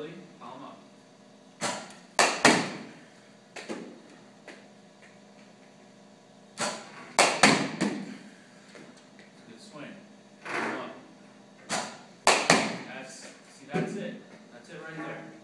early, palm up. Good swing. One. That's, see, that's it. That's it right there.